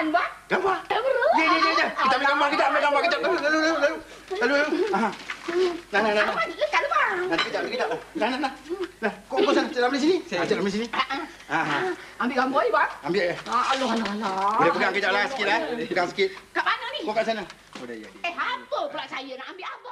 Gambar? Bang. Gambar. gambar. Ya, ya, ya, ya. Kita ambil gambar kita ambil gambar kita. Lalu, lalu, lalu. Lalu, lalu. Aha. Hmm. Nah, nah, nah. nah. Kalau bang. Nanti kita ambil kita. Nah, nah, nah. Nah, kau kau sana? Ambil sini. Saya ambil sini. Ah, ah, ah. Aha. Ambil gambar ni, bang. Ambil. Eh. Ah, alah, alah, alah. Boleh pegang kejap lah sikit lah. Pegang sikit. Kat mana ni? Kau kat sana. Oh, dah ya. ya. Eh, apa pula saya nak ambil apa?